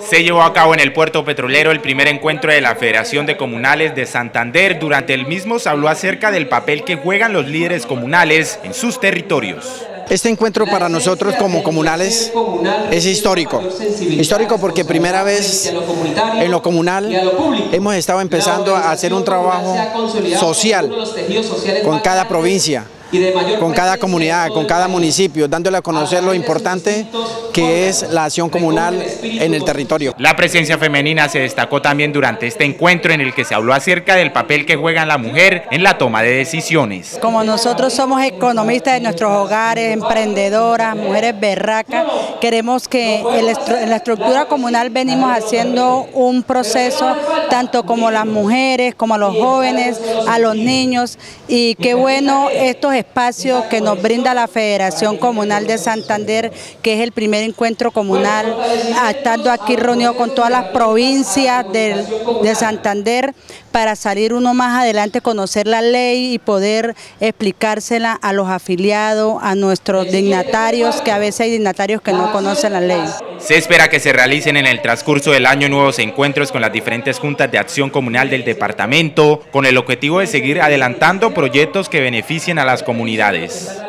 Se llevó a cabo en el puerto petrolero el primer encuentro de la Federación de Comunales de Santander. Durante el mismo se habló acerca del papel que juegan los líderes comunales en sus territorios. Este encuentro para nosotros como comunales es histórico. Histórico porque primera vez en lo comunal hemos estado empezando a hacer un trabajo social con cada provincia con cada comunidad, con cada municipio, dándole a conocer lo importante que es la acción comunal en el territorio. La presencia femenina se destacó también durante este encuentro en el que se habló acerca del papel que juega la mujer en la toma de decisiones. Como nosotros somos economistas de nuestros hogares, emprendedoras, mujeres berracas, queremos que en la estructura comunal venimos haciendo un proceso tanto como las mujeres, como a los jóvenes, a los niños y qué bueno estos espacio que nos brinda la Federación Comunal de Santander, que es el primer encuentro comunal, estando aquí reunido con todas las provincias de, de Santander, para salir uno más adelante, conocer la ley y poder explicársela a los afiliados, a nuestros dignatarios, que a veces hay dignatarios que no conocen la ley. Se espera que se realicen en el transcurso del año nuevos encuentros con las diferentes juntas de acción comunal del departamento, con el objetivo de seguir adelantando proyectos que beneficien a las comunidades.